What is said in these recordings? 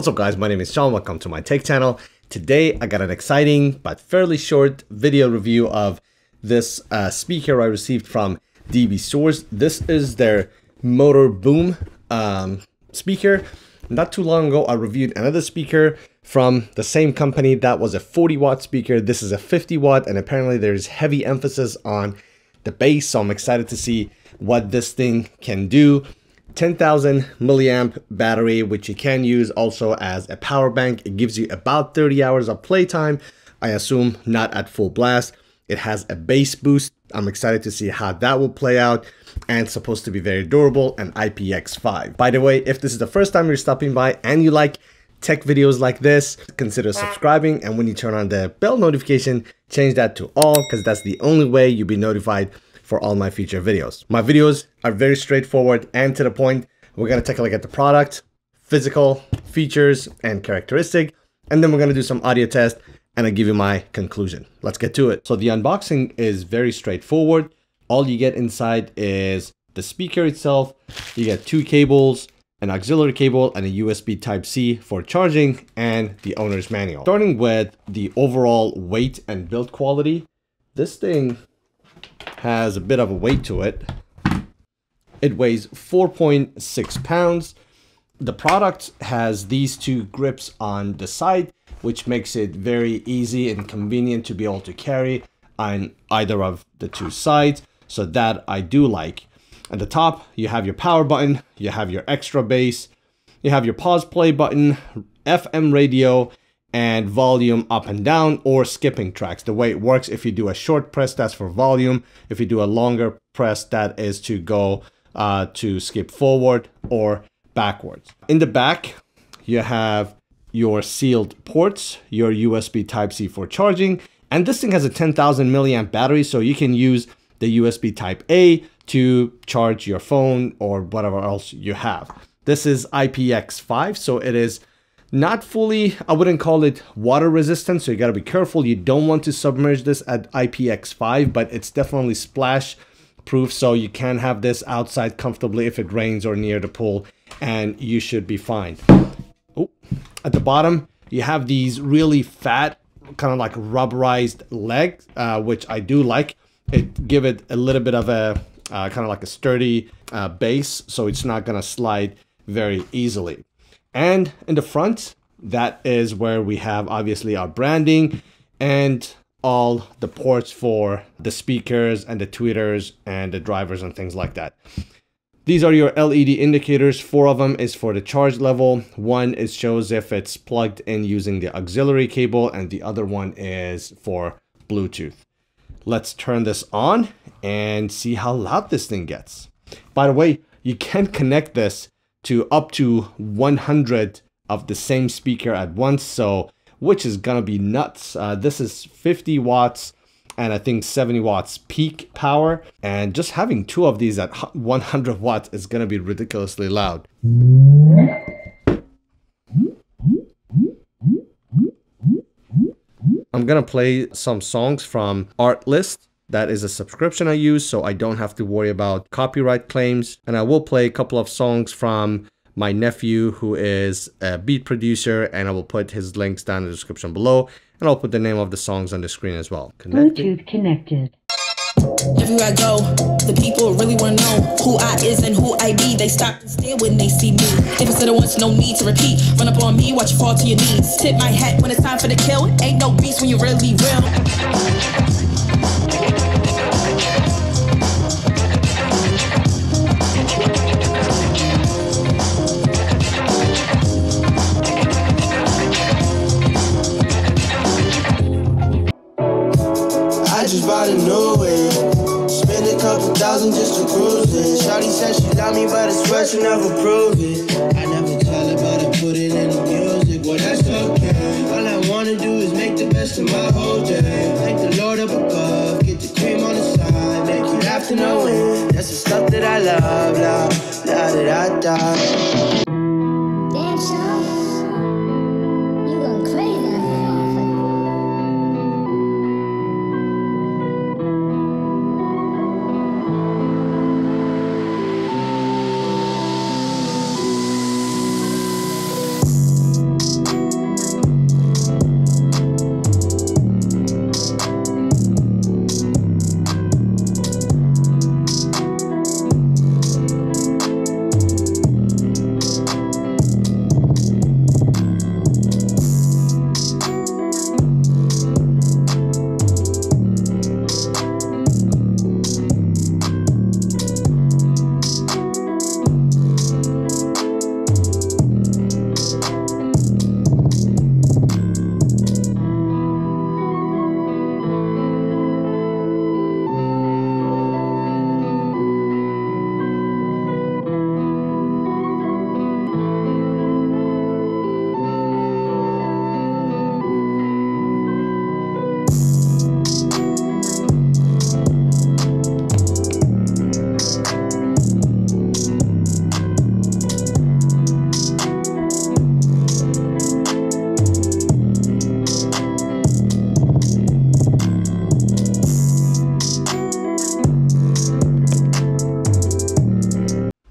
What's up guys, my name is Sean, welcome to my tech channel. Today I got an exciting but fairly short video review of this uh, speaker I received from DBSOARS. This is their Motor Boom um, speaker. Not too long ago I reviewed another speaker from the same company that was a 40 watt speaker. This is a 50 watt and apparently there's heavy emphasis on the bass so I'm excited to see what this thing can do. 10,000 milliamp battery, which you can use also as a power bank. It gives you about 30 hours of playtime. I assume not at full blast. It has a bass boost. I'm excited to see how that will play out and supposed to be very durable and IPX5. By the way, if this is the first time you're stopping by and you like tech videos like this, consider subscribing and when you turn on the bell notification, change that to all because that's the only way you'll be notified for all my future videos. My videos are very straightforward and to the point. We're gonna take a look at the product, physical features and characteristic, and then we're gonna do some audio test and I give you my conclusion. Let's get to it. So the unboxing is very straightforward. All you get inside is the speaker itself. You get two cables, an auxiliary cable and a USB type C for charging and the owner's manual. Starting with the overall weight and build quality, this thing has a bit of a weight to it. It weighs 4.6 pounds. The product has these two grips on the side, which makes it very easy and convenient to be able to carry on either of the two sides. So that I do like. At the top, you have your power button, you have your extra bass, you have your pause play button, FM radio, and volume up and down or skipping tracks. The way it works, if you do a short press, that's for volume. If you do a longer press, that is to go uh, to skip forward or backwards. In the back, you have your sealed ports, your USB Type-C for charging, and this thing has a 10,000 milliamp battery, so you can use the USB Type A to charge your phone or whatever else you have. This is IPX5, so it is not fully, I wouldn't call it water resistant, so you gotta be careful. You don't want to submerge this at IPX5, but it's definitely splash proof, so you can have this outside comfortably if it rains or near the pool, and you should be fine. Oh, at the bottom, you have these really fat, kind of like rubberized legs, uh, which I do like. It give it a little bit of a uh, kind of like a sturdy uh, base, so it's not gonna slide very easily. And in the front, that is where we have obviously our branding and all the ports for the speakers and the tweeters and the drivers and things like that. These are your LED indicators. Four of them is for the charge level. One is shows if it's plugged in using the auxiliary cable and the other one is for Bluetooth. Let's turn this on and see how loud this thing gets. By the way, you can connect this to up to 100 of the same speaker at once. So, which is gonna be nuts. Uh, this is 50 watts and I think 70 watts peak power. And just having two of these at 100 watts is gonna be ridiculously loud. I'm gonna play some songs from Artlist that is a subscription I use, so I don't have to worry about copyright claims. And I will play a couple of songs from my nephew, who is a beat producer, and I will put his links down in the description below. And I'll put the name of the songs on the screen as well. Connected. Bluetooth connected. Everywhere I go, the people really wanna know who I is and who I be. They stop and stare when they see me. If it's the once, no need to repeat. Run up on me, watch you fall to your knees. Tip my hat when it's time for the kill. Ain't no beast when you really real. Just bought a new whip. Spend a couple thousand just to cruise it. Shawty said she love me, but I swear she never prove it. I never tell her, but I put it in the music. Well, that's okay. All I wanna do is make the best of my whole day. Thank the Lord up above, get the cream on the side, make you laugh to know it. That's the stuff that I love, love, la da da da.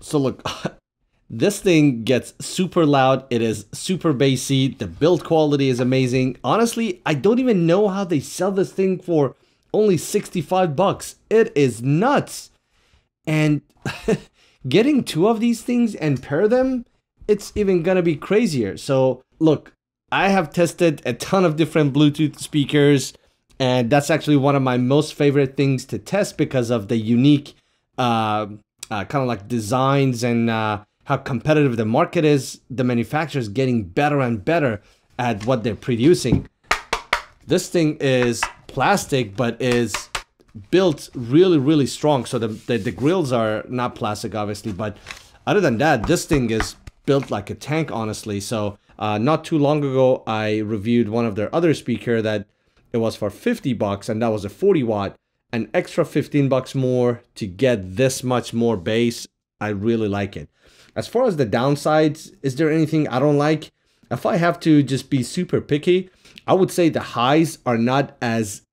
So look, this thing gets super loud. It is super bassy. The build quality is amazing. Honestly, I don't even know how they sell this thing for only 65 bucks. It is nuts. And getting two of these things and pair them, it's even gonna be crazier. So look, I have tested a ton of different Bluetooth speakers, and that's actually one of my most favorite things to test because of the unique uh, uh, kind of like designs and uh, how competitive the market is. The manufacturers getting better and better at what they're producing. This thing is plastic, but is built really, really strong. So the, the, the grills are not plastic, obviously, but other than that, this thing is built like a tank, honestly. So uh, not too long ago, I reviewed one of their other speaker that it was for 50 bucks and that was a 40 watt. An extra 15 bucks more to get this much more bass. I really like it. As far as the downsides, is there anything I don't like? If I have to just be super picky, I would say the highs are not as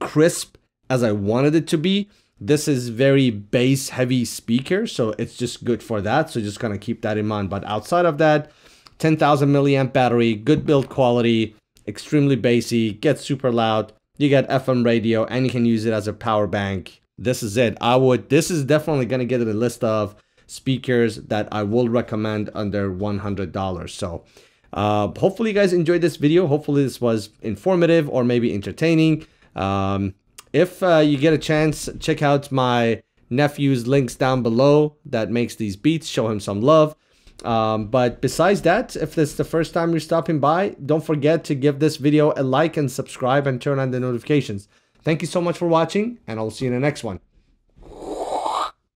crisp as I wanted it to be. This is very bass heavy speaker, so it's just good for that. So just kind of keep that in mind. But outside of that, 10,000 milliamp battery, good build quality, extremely bassy, gets super loud. You get FM radio and you can use it as a power bank. This is it. I would, this is definitely gonna get in the list of speakers that I will recommend under $100. So uh, hopefully you guys enjoyed this video. Hopefully this was informative or maybe entertaining. Um, if uh, you get a chance, check out my nephew's links down below that makes these beats. Show him some love. Um, but besides that, if this is the first time you're stopping by, don't forget to give this video a like and subscribe and turn on the notifications. Thank you so much for watching, and I'll see you in the next one.